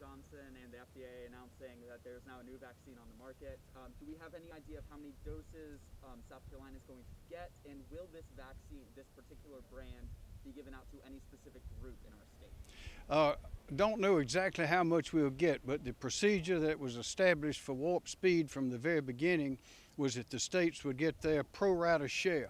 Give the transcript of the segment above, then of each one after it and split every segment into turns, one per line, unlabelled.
Johnson and the FDA announcing that there's now a new vaccine on the market. Um, do we have any idea of how many doses um, South Carolina is going to get? And will this vaccine, this particular brand, be given out to any specific group in our state?
Uh, don't know exactly how much we'll get, but the procedure that was established for warp speed from the very beginning was that the states would get their pro rata share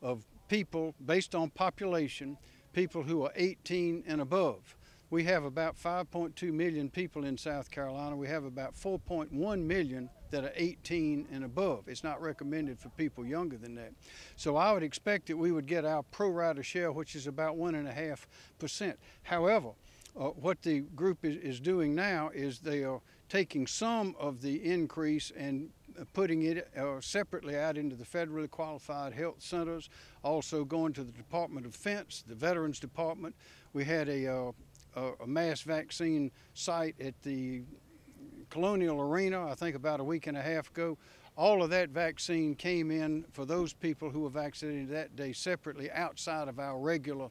of people based on population, people who are 18 and above. We have about 5.2 million people in South Carolina. We have about 4.1 million that are 18 and above. It's not recommended for people younger than that. So I would expect that we would get our pro rata share, which is about 1.5%. However, uh, what the group is, is doing now is they are taking some of the increase and putting it uh, separately out into the federally qualified health centers, also going to the Department of Defense, the Veterans Department. We had a, uh, a mass vaccine site at the Colonial Arena, I think about a week and a half ago. All of that vaccine came in for those people who were vaccinated that day separately outside of our regular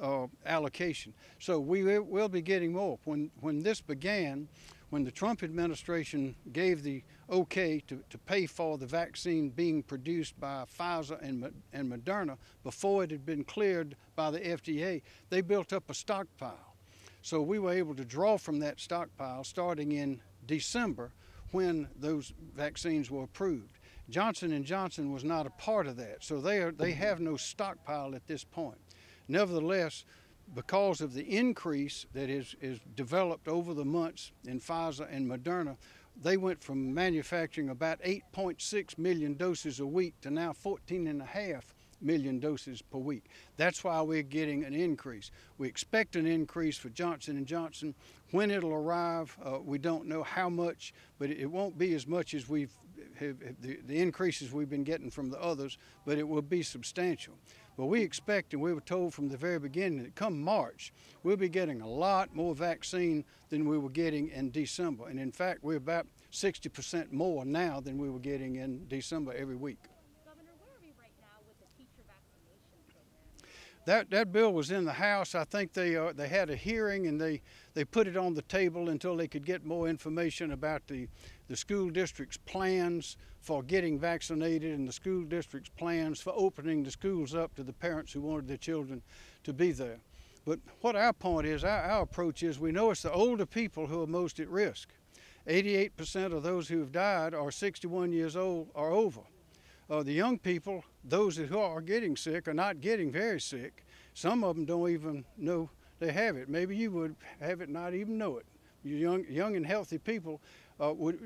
uh, allocation. So we will be getting more. When, when this began, when the Trump administration gave the okay to, to pay for the vaccine being produced by Pfizer and, and Moderna before it had been cleared by the FDA, they built up a stockpile. So we were able to draw from that stockpile starting in December when those vaccines were approved. Johnson & Johnson was not a part of that, so they, are, they have no stockpile at this point. Nevertheless, because of the increase that is, is developed over the months in Pfizer and Moderna, they went from manufacturing about 8.6 million doses a week to now 14 and a half million doses per week. That's why we're getting an increase. We expect an increase for Johnson & Johnson. When it'll arrive, uh, we don't know how much, but it won't be as much as we've have, the, the increases we've been getting from the others, but it will be substantial. But we expect, and we were told from the very beginning, that come March, we'll be getting a lot more vaccine than we were getting in December. And in fact, we're about 60% more now than we were getting in December every week.
Governor, where are we right now with the teacher vaccination program?
That, that bill was in the House. I think they, uh, they had a hearing and they, they put it on the table until they could get more information about the, the school district's plans for getting vaccinated and the school district's plans for opening the schools up to the parents who wanted their children to be there. But what our point is, our, our approach is we know it's the older people who are most at risk. 88% of those who have died are 61 years old or over. Uh, the young people, those who are getting sick, are not getting very sick. Some of them don't even know they have it. Maybe you would have it, not even know it. You young, young and healthy people uh, would,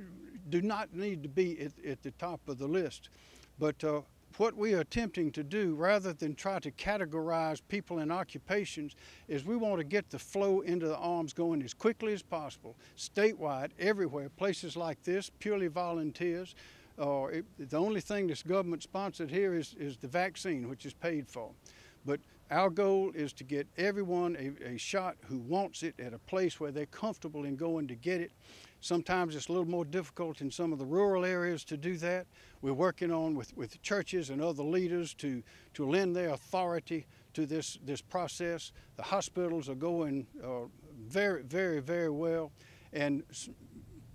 do not need to be at, at the top of the list. But uh, what we are attempting to do, rather than try to categorize people in occupations, is we want to get the flow into the arms going as quickly as possible, statewide, everywhere, places like this, purely volunteers. It, the only thing that's government sponsored here is, is the vaccine, which is paid for. But our goal is to get everyone a, a, shot who wants it at a place where they're comfortable in going to get it. Sometimes it's a little more difficult in some of the rural areas to do that. We're working on with, with churches and other leaders to, to lend their authority to this, this process. The hospitals are going uh, very, very, very well. And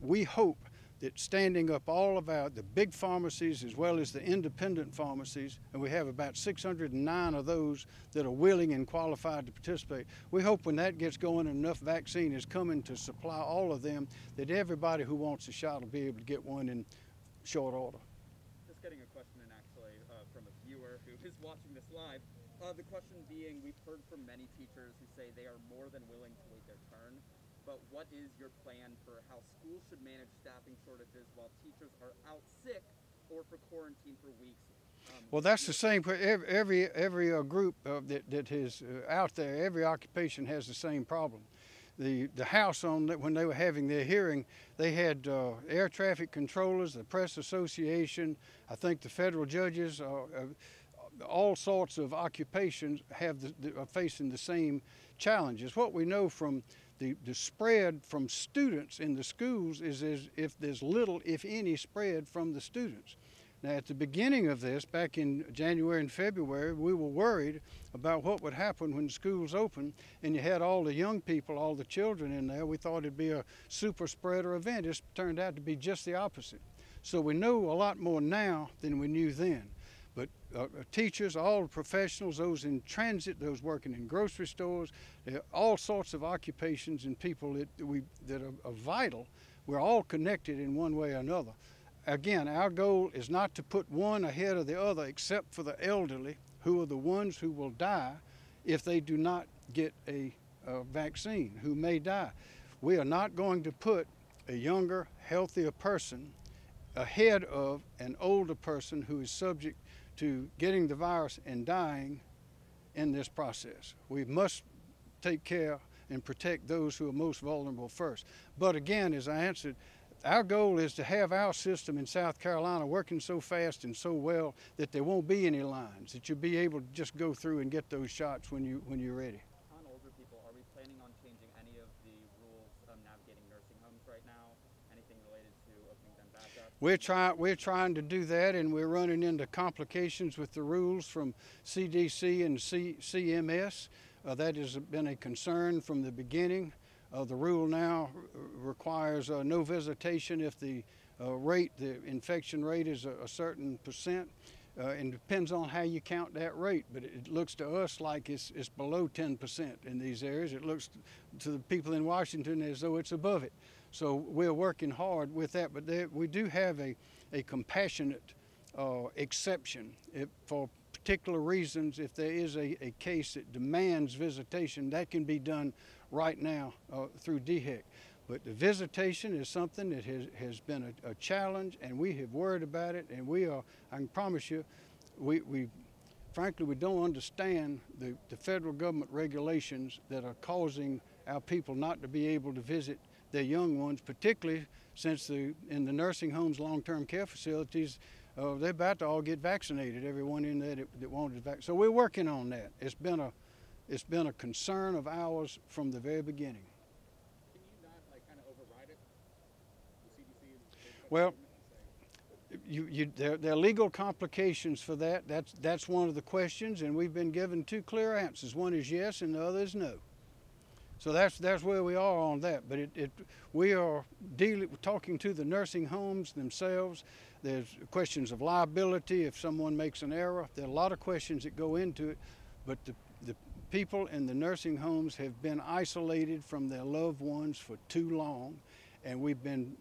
we hope that standing up all our, the big pharmacies as well as the independent pharmacies, and we have about 609 of those that are willing and qualified to participate. We hope when that gets going and enough vaccine is coming to supply all of them, that everybody who wants a shot will be able to get one in short order.
Just getting a question in actually uh, from a viewer who is watching this live. Uh, the question being, we've heard from many teachers who say they are more than willing to wait their turn but what is your plan for how schools should manage staffing shortages while teachers are out sick or for quarantine for weeks?
Um, well, that's the same for every every, every uh, group uh, that, that is uh, out there. Every occupation has the same problem. The the House on that when they were having their hearing, they had uh, air traffic controllers, the press association, I think the federal judges, uh, uh, all sorts of occupations have the, the, are facing the same challenges. What we know from the, the spread from students in the schools is as if there's little, if any, spread from the students. Now, at the beginning of this, back in January and February, we were worried about what would happen when schools opened and you had all the young people, all the children in there. We thought it'd be a super spreader event. It's turned out to be just the opposite. So we know a lot more now than we knew then. But uh, uh, teachers, all the professionals, those in transit, those working in grocery stores, are all sorts of occupations and people that we that are, are vital. We're all connected in one way or another. Again, our goal is not to put one ahead of the other, except for the elderly, who are the ones who will die if they do not get a vaccine, who may die. We are not going to put a younger, healthier person ahead of an older person who is subject to getting the virus and dying in this process. We must take care and protect those who are most vulnerable first. But again, as I answered, our goal is to have our system in South Carolina working so fast and so well that there won't be any lines, that you'll be able to just go through and get those shots when, you, when you're ready.
On older people, are we planning on changing any of the rules of navigating nursing homes right now? Anything related to opening them back up?
We're trying we're trying to do that, and we're running into complications with the rules from CDC and C, CMS. Uh, that has been a concern from the beginning. Uh, the rule now requires uh, no visitation if the uh, rate, the infection rate, is a, a certain percent. Uh, and depends on how you count that rate, but it, it looks to us like it's, it's below 10% in these areas. It looks to the people in Washington as though it's above it. So we're working hard with that, but we do have a, a compassionate uh, exception if, for particular reasons. If there is a, a case that demands visitation, that can be done right now uh, through DHEC. But the visitation is something that has, has been a, a, challenge, and we have worried about it, and we are, I can promise you, we, we frankly, we don't understand the, the federal government regulations that are causing our people not to be able to visit their young ones, particularly since the, in the nursing homes, long-term care facilities, uh, they're about to all get vaccinated, everyone in there that, that wanted to vaccine. So we're working on that. It's been a, it's been a concern of ours from the very beginning.
Can you not like kind of override it? The
Well,
government and say,
You, you, there, there are legal complications for that. That's, that's one of the questions, and we've been given two clear answers. One is yes, and the other is no. So that's, that's where we are on that. But it, it, we are dealing, talking to the nursing homes themselves. There's questions of liability if someone makes an error. There are a lot of questions that go into it, but the, the people in the nursing homes have been isolated from their loved ones for too long, and we've been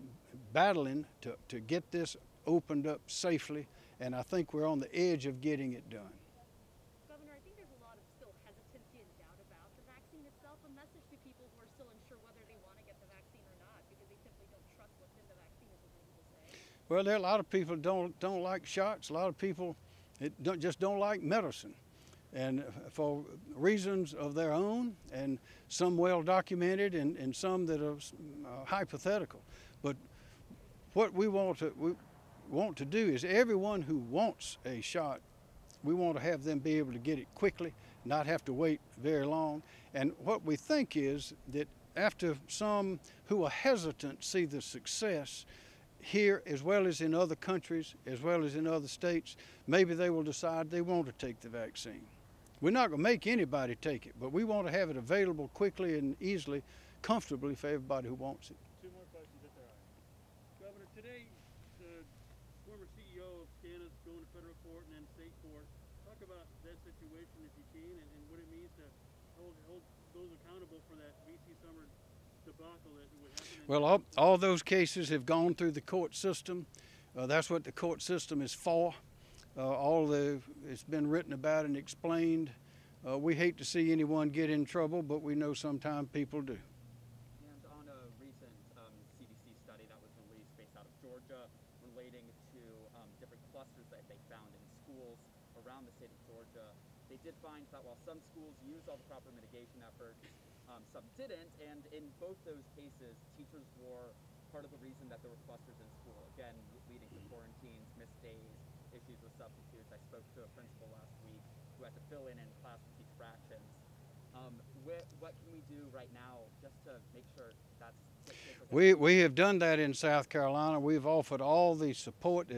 battling to, to get this opened up safely, and I think we're on the edge of getting it done.
Governor, I think there's a lot of still hesitancy and doubt about the vaccine itself. A message to people who are still unsure whether they want to get the vaccine or not because they simply don't trust what's in the vaccine, is what many people say.
Well, there are a lot of people don't don't like shots. A lot of people don't, just don't like medicine, and for reasons of their own, and some well documented, and, and some that are uh, hypothetical. But what we want to we want to do is everyone who wants a shot, we want to have them be able to get it quickly, not have to wait very long. And what we think is that after some who are hesitant see the success here as well as in other countries, as well as in other states, maybe they will decide they want to take the vaccine. We're not going to make anybody take it, but we want to have it available quickly and easily, comfortably for everybody who wants it.
Two more questions if there are. Governor, today, the former CEO of SCANA's going to federal court and then state court. Talk about that situation if you can and, and what it means to hold, hold those accountable for that VC Summer debacle that would happen. in-
Well, all, all those cases have gone through the court system. Uh, that's what the court system is for. Uh, all the it's been written about and explained. Uh, we hate to see anyone get in trouble, but we know sometimes people do.
And on a recent um, CDC study that was released based out of Georgia relating to um, different clusters that they found in schools around the state of Georgia, they did find that while some schools used all the proper mitigation efforts, um, some didn't. And in both those cases, teachers were part of the reason that there were clusters in school. Again, leading to quarantines, missed days, issues with substitutes. I spoke to a principal last week who had to fill in in class to teach fractions. Um, wh- what can we do right now just to make sure
We, we have done that in South Carolina. We've offered all the support.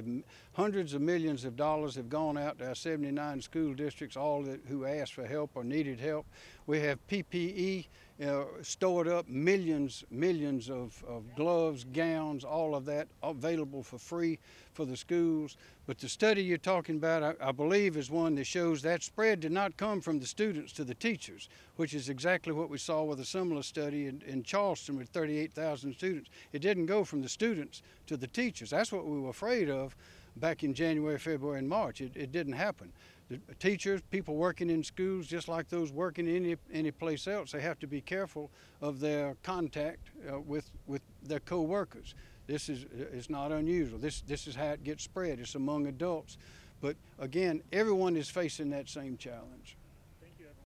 Hundreds of millions of dollars have gone out to our 79 school districts, all that, who asked for help or needed help. We have PPE uh, stored up, millions, millions of, of gloves, gowns, all of that available for free for the schools. But the study you're talking about, I, I believe, is one that shows that spread did not come from the students to the teachers, which is exactly what we saw with a similar study in, in Charleston with 38,000 students. It didn't go from the students to the teachers. That's what we were afraid of back in January, February, and March. It, it didn't happen. The teachers, people working in schools, just like those working any any place else, they have to be careful of their contact uh, with with their co-workers. This is it's not unusual. This this is how it gets spread. It's among adults, but again, everyone is facing that same challenge.